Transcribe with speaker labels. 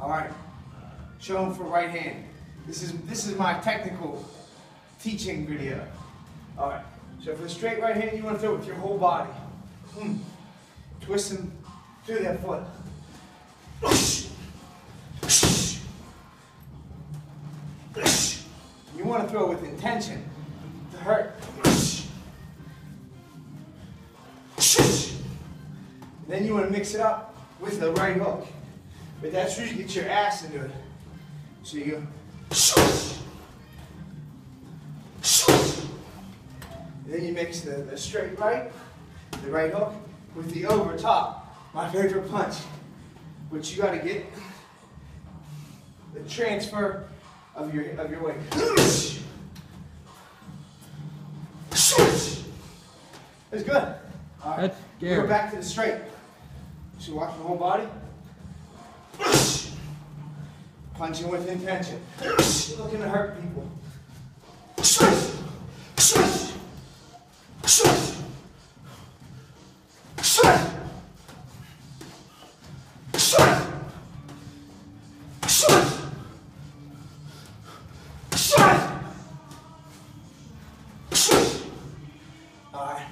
Speaker 1: All right. Show them for right hand. This is this is my technical teaching video. All right. So for the straight right hand, you want to throw it with your whole body. Hmm. Twisting through that foot. You want to throw with intention to hurt. Then you want to mix it up with the right hook. But that's where you get your ass into it. So you go. Then you mix the, the straight right, the right hook, with the over top. My favorite punch. But you gotta get the transfer of your of your weight. That's good. All right.
Speaker 2: That's
Speaker 1: We're back to the straight. So watch the whole body. Punching with intention. Looking to hurt people. Swish! Swish! Swish! Swish! Swish! Swish! Swish! Swish! All right.